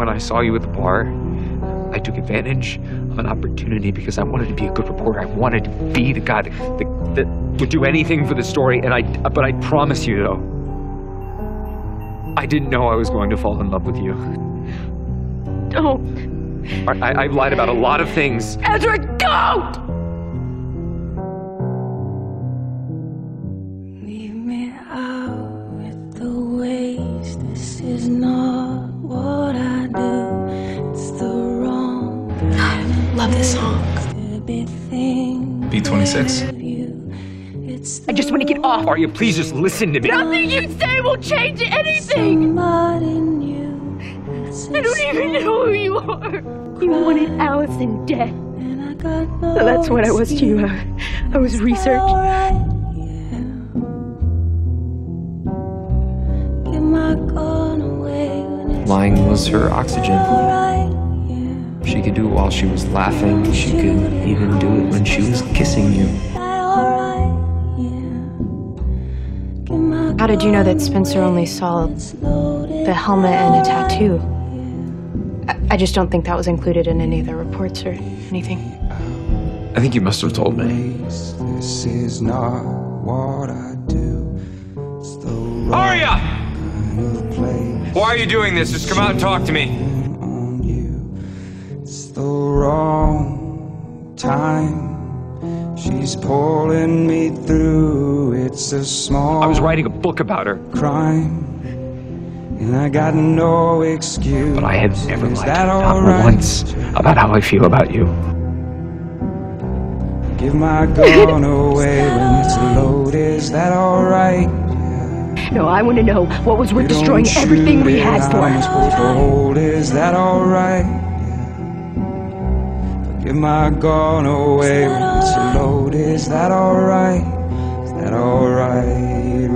when I saw you at the bar, I took advantage of an opportunity because I wanted to be a good reporter. I wanted to be the guy that, that, that would do anything for the story. And I, but I promise you, though, I didn't know I was going to fall in love with you. Don't. I, I've lied about a lot of things. Ezra, don't! Is not what I do. It's the wrong Love this song. B26. of you. It's I just want to get off. Are you please just listen to me. Nothing you say will change anything. somebody new. I don't even know who you are. You wanted Allison dead. And I got no So that's what I was to you. I, I was research. Alright, yeah. Give my gun away when it's Lying was her oxygen. She could do it while she was laughing. She could even do it when she was kissing you. Alright, yeah. Give my How did you know that Spencer only saw the helmet and a tattoo? I, I just don't think that was included in any of the reports or anything. I think you must have told me. This is not what I do. It's Why are you doing this? Just come out and talk to me. It's the wrong time. She's pulling me through. It's a small I was writing a book about her, crime. And I got no excuse. but I have never lied, not alright? once, about how I feel about you. Give my gun away when it's loaded. Is that alright? No, I want to know what was worth destroying everything we had for. I'm supposed to hold, is that alright? Yeah. Give my gun away when it's loaded, is that alright? Is that alright?